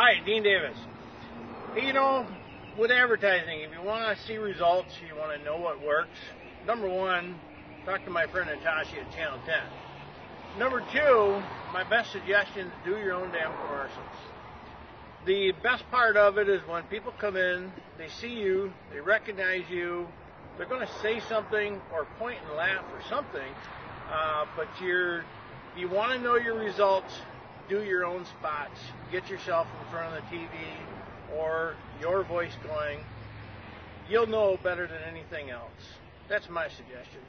Hi, Dean Davis. Hey, you know, with advertising, if you want to see results, you want to know what works, number one, talk to my friend Natasha at Channel 10. Number two, my best suggestion is do your own damn commercials. The best part of it is when people come in, they see you, they recognize you, they're going to say something or point and laugh or something, uh, but you're, you want to know your results, do your own spots, get yourself in front of the TV or your voice going. You'll know better than anything else. That's my suggestion.